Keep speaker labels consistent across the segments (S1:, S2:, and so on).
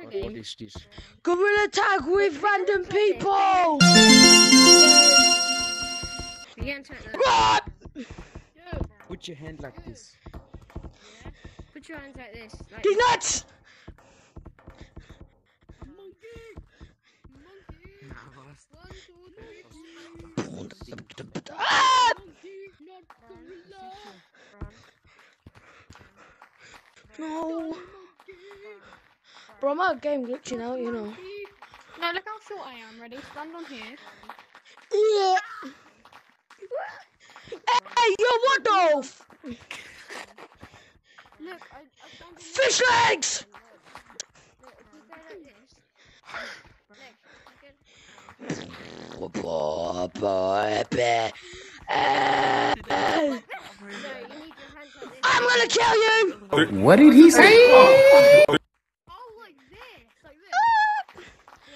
S1: What
S2: game.
S1: is this?
S3: Gorilla tag with random people!
S2: You can't type that.
S3: What?
S1: Put your hand like this.
S2: Put your hands like this. Like
S3: He's nuts! Ah! No. Bro, I'm out of game glitching out, you know.
S4: No, look how short I am. Ready? Stand on here.
S3: Yeah. Hey, yo, what the? f-
S4: Look, I, I
S3: Fish legs!
S2: Look, if you go like this. Look, you go- No, you need your hands like this.
S3: I'm gonna kill you!
S5: What did he say?
S4: Oh, like this, like this.
S2: No, you need to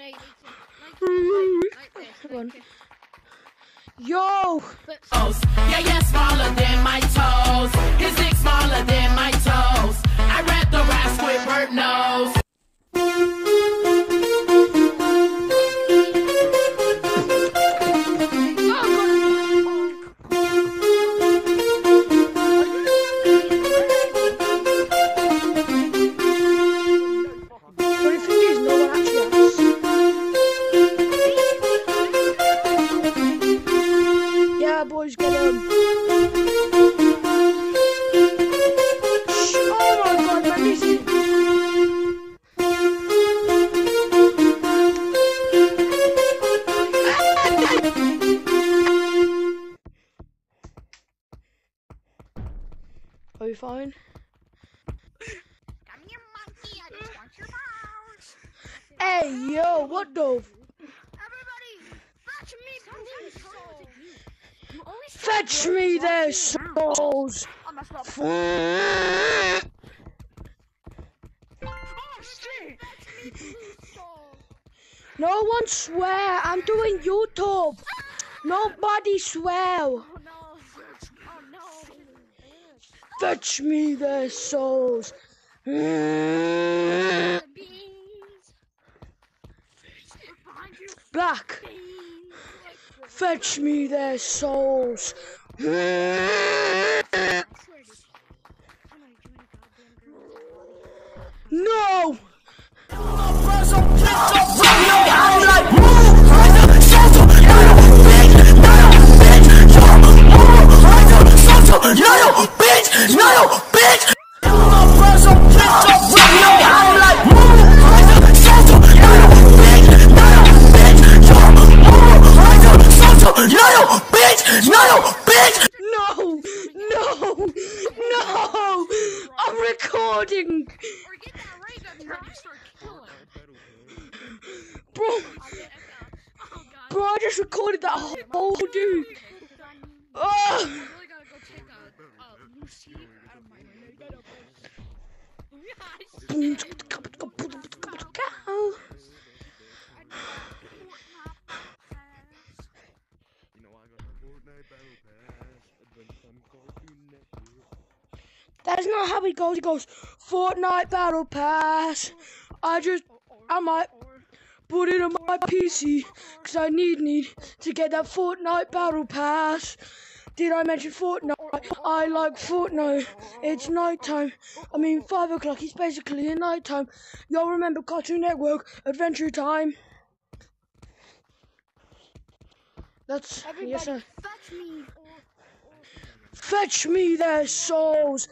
S3: Yo!
S6: Yeah, yeah, smaller than my toes. His dick smaller than my toes.
S3: Are you fine?
S4: Come here, monkey. I just want your balls.
S3: Hey, yo, what the...
S4: Everybody, fetch me from his soul. You always
S3: Fetch me their souls! No one swear, I'm doing YouTube! Nobody swear! Fetch me their souls! Black! Fetch me their souls!
S4: I gun
S3: No! No!
S4: to start killing.
S3: Bro,
S4: I'll get Echo. Oh, God.
S3: bro, I just recorded that whole dude!
S4: I
S3: Ah!
S4: really gotta go check out uh, Lucy out of my window. Yes.
S1: You know I got a Fortnite Battle Pass. Adventure Time Cartoon Network.
S3: That's not how it goes. It goes Fortnite Battle Pass. I just, I might put it on my PC because I need need to get that Fortnite Battle Pass. Did I mention Fortnite? I like Fortnite. It's nighttime. I mean, five o'clock. It's basically a nighttime. Y'all remember Cartoon Network, Adventure Time? That's yes, sir. Fetch me. Their souls.